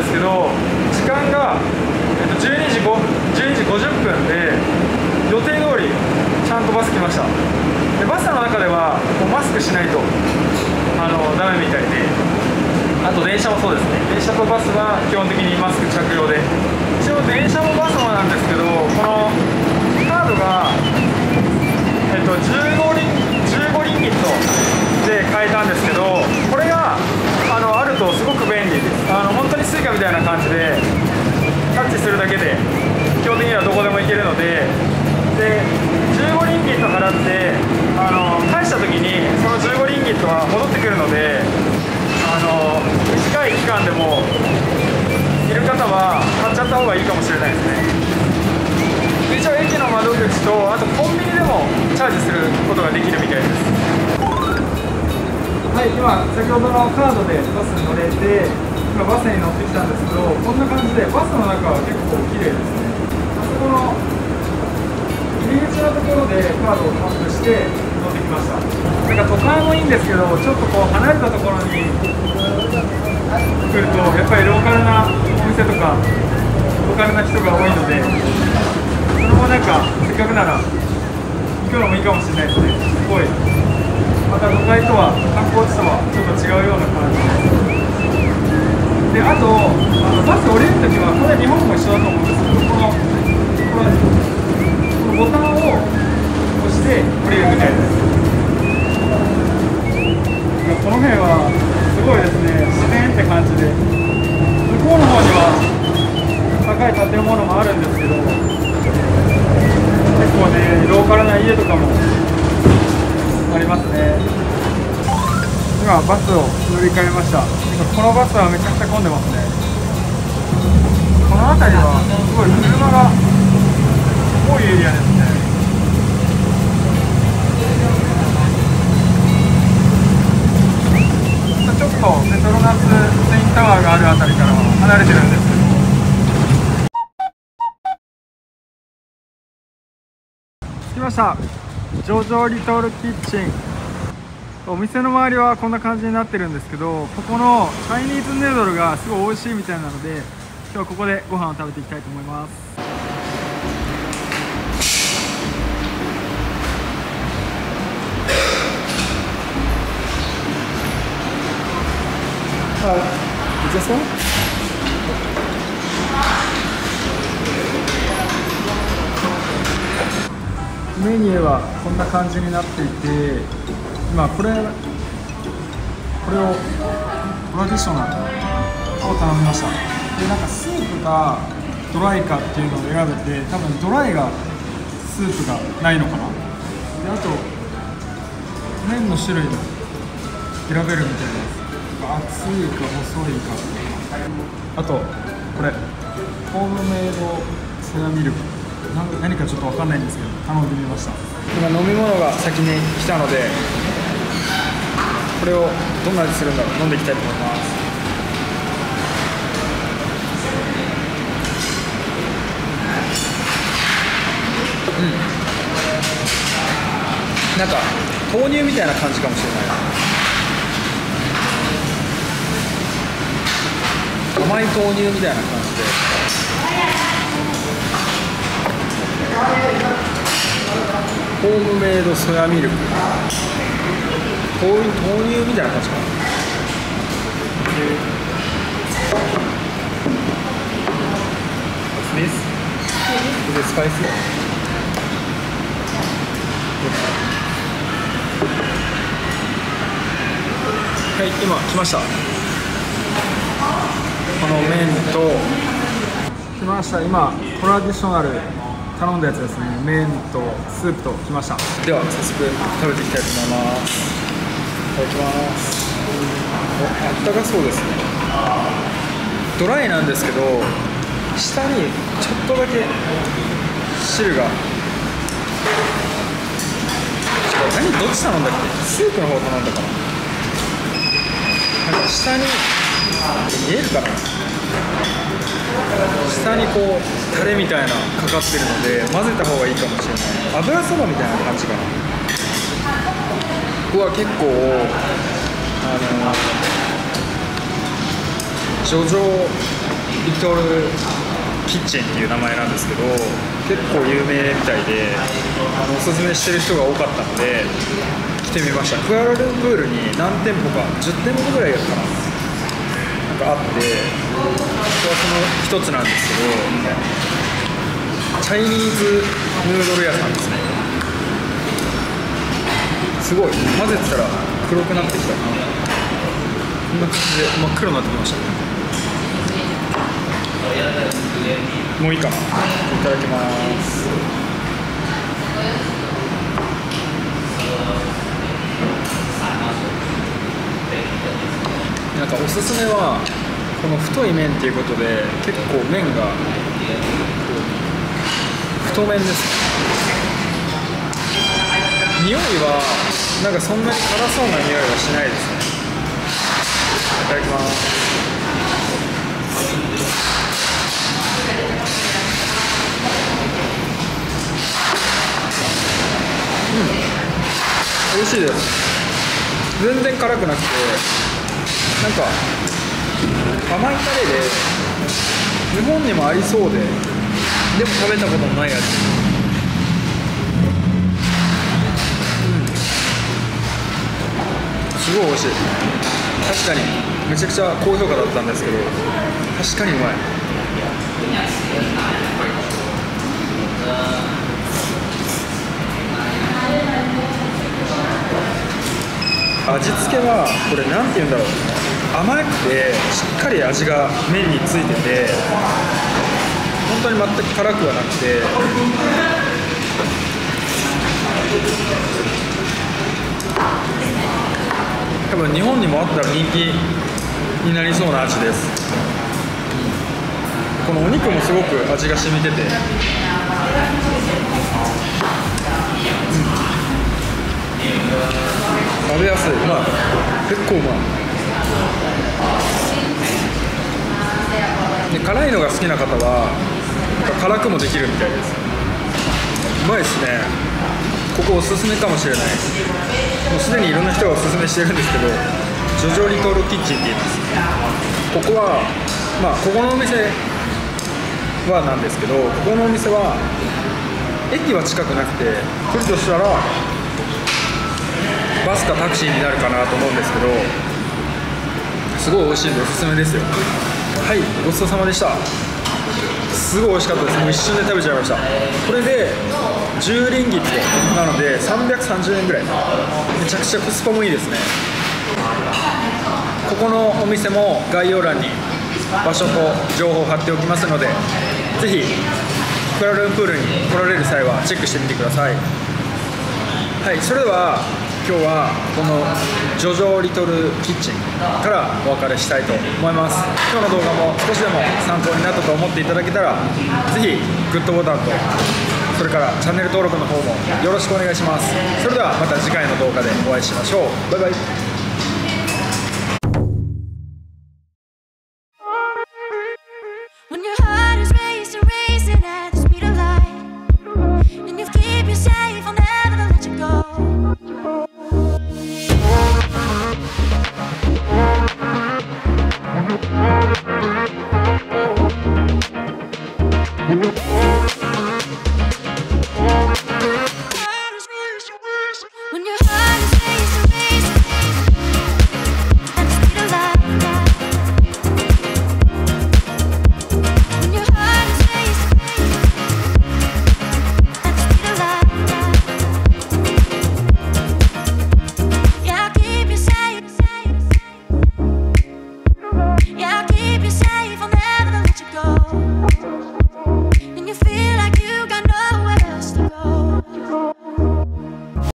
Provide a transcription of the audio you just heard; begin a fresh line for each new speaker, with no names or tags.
ですけど時間が、12時 ,5 12時50分で予定通りちゃんとバス来ました。でバスの中ではもうマスクしないとあのダメみたいで。あと電車もそうですね。電車とバスは基本的にマスク着用で。一応電車もバスもなんですけどこのカードが、えっと、15リンギットで買えたんですけどこれがあのあるとすごく便利で。すあの本当に Suica みたいな感じでタッチするだけで基本的にはどこでも行けるのでで15リンギット払ってあの返した時にその15リンギットは戻ってくるのであの短い期間でもいる方は買っちゃった方がいいかもしれないですね。一応駅の窓口とあとコンビニでもチャージすることができるみたいです。はい今先ほどのカードでバスに乗れて今バスに乗ってきたんですけどこんな感じでバスの中は結構綺麗ですね。あそこの入り口のところでカードをタップして乗ってきました。なんか都会もいいんですけどちょっとこう離れたところに来るとやっぱりローカルなお店とかローカルな人が多いのでそれもなんかせっかくなら行くのもいいかもしれないですね。すごい。また都会とは観光地とはちょっと違うような感じで。であとあのバス降りるときはこれ日本も一緒だと思うんですけどこのこのボタンを押して降りるみたいです。この辺はすごいですね。自然って感じで。向こうの方には高い建物もあるんですけど結構ねローカルな家とかもありますね。今バスを乗り換えました。このバスはめちゃくちゃ混んでますね。この辺りはすごい車が多いエリアですね。ちょっとペトロナスツインタワーがあるあたりからは離れてるんですけど。着きました。ジョジョリトルキッチン。お店の周りはこんな感じになってるんですけどここのチャイニーズヌードルがすごい美味しいみたいなので今日はここでご飯を食べていきたいと思います。はい、メニューはこんな感じになっていて今これこれをトラディショナルを頼みました。でなんかスープかドライかっていうのを選べて多分ドライがスープがないのかな。であと麺の種類も選べるみたいです厚いか細いか。あとこれホームメイドソヤミルク。何かちょっと分かんないんですけど頼んでみました。今飲み物が先に来たのでこれをどんな味するんだろう飲んでいきたいと思います。うん。なんか豆乳みたいな感じかもしれない甘い豆乳みたいな感じで。ホームメイドソヤミルク。豆豆乳みたいな感じかな What's this? Is it spicy? はい今来ましたこの麺と来ました今トラディショナル頼んだやつですね麺とスープと来ましたでは早速食べていきたいと思いますただきますおあったかそうですねドライなんですけど下にちょっとだけ汁が。何どっち頼んだっけ？スープの方頼んだかななんか下に見えるかな？下にこうタレみたいなかかってるので混ぜた方がいいかもしれない。油そばみたいな感じかな。ここは結構あのジョジョリトルキッチンっていう名前なんですけど結構有名みたいであのおすすめしてる人が多かったので来てみました。クアラルンプールに何店舗か10店舗ぐらいやるかな。なんかあってこはその一つなんですけどチャイニーズヌードル屋さんですね。すごい。混ぜてたら黒くなってきた。なこんな感じで真っ黒になってきましたもういいか。いただきます。なんかおすすめはこの太い麺っていうことで結構麺が太麺です匂いはなんかそんなに辛そうな匂いはしないです。ねいただきますうん美味しいです。全然辛くなくて。なんか甘いタレで日本にもありそうででも食べたことのない味。すごい美味しい。確かに。めちゃくちゃ高評価だったんですけど確かにうまい。味付けはこれ何て言うんだろう。甘くてしっかり味が麺についてて本当に全く辛くはなくて。多分日本にもあったら人気になりそうな味です。このお肉もすごく味が染みてて、うん、食べやすい。まい結構うまいで辛いのが好きな方は辛くもできるみたいです。うまいですね。ここおすすめかもしれないもうすでにいろんな人がおすすめしてるんですけどジョジョリトルキッチンって言いますここはまあここのお店はなんですけどここのお店は駅は近くなくて来るとしたらバスかタクシーになるかなと思うんですけどすごい美味しいんでおすすめですよはいごちそうさまでしたすごい美味しかったですもう一瞬で食べちゃいましたこれで10リンギットなので330円ぐらい。めちゃくちゃコスパもいいですね。ここのお店も概要欄に場所と情報を貼っておきますのでぜひクラルンプールに来られる際はチェックしてみてください。はいそれでは今日はこのジョジョリトルキッチンからお別れしたいと思います。今日の動画も少しでも参考になったと思っていただけたらぜひグッドボタンとそれからチャンネル登録の方もよろしくお願いします。それではまた次回の動画でお会いしましょう。バイバイ。Oh,